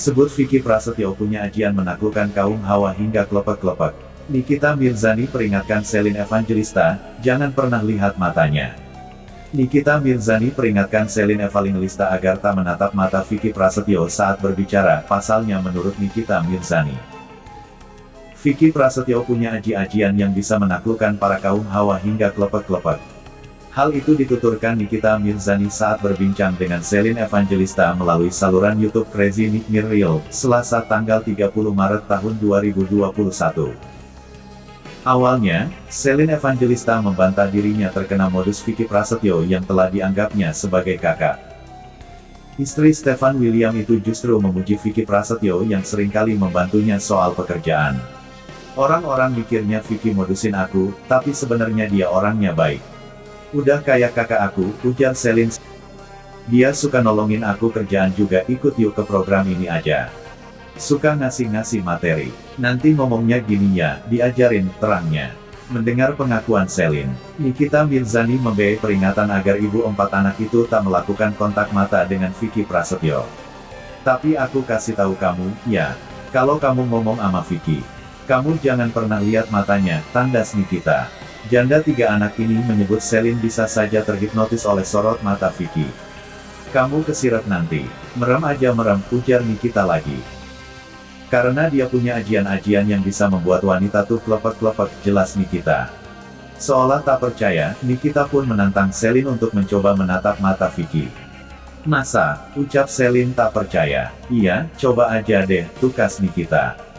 Sebut Vicky Prasetyo punya ajian menaklukkan kaum hawa hingga klepek-klepek. Nikita Mirzani peringatkan Selin Evangelista, jangan pernah lihat matanya. Nikita Mirzani peringatkan Selin Evangelista agar tak menatap mata Vicky Prasetyo saat berbicara, pasalnya menurut Nikita Mirzani. Vicky Prasetyo punya aji-ajian yang bisa menaklukkan para kaum hawa hingga klepek-klepek. Hal itu dituturkan Nikita Mirzani saat berbincang dengan Selin Evangelista melalui saluran YouTube Crazy Nick Real, Selasa tanggal 30 Maret tahun 2021. Awalnya, Selin Evangelista membantah dirinya terkena modus Vicky Prasetyo yang telah dianggapnya sebagai kakak. Istri Stefan William itu justru memuji Vicky Prasetyo yang sering kali membantunya soal pekerjaan. Orang-orang mikirnya Vicky modusin aku, tapi sebenarnya dia orangnya baik. Udah kayak kakak aku, ujar Selin. Dia suka nolongin aku kerjaan juga ikut yuk ke program ini aja. Suka ngasih-ngasih materi. Nanti ngomongnya gini ya, diajarin, terangnya. Mendengar pengakuan Selin, Nikita Mirzani memberi peringatan agar ibu empat anak itu tak melakukan kontak mata dengan Vicky Prasetyo. Tapi aku kasih tahu kamu, ya, kalau kamu ngomong sama Vicky, kamu jangan pernah lihat matanya, tandas Nikita. Janda tiga anak ini menyebut Selin bisa saja terhipnotis oleh sorot mata Vicky. Kamu kesirat nanti. Merem aja merem, ujar Nikita lagi. Karena dia punya ajian-ajian yang bisa membuat wanita tuh klepek-klepek, jelas Nikita. Seolah tak percaya, Nikita pun menantang Selin untuk mencoba menatap mata Vicky. Masa, ucap Selin tak percaya. Iya, coba aja deh, tukas Nikita.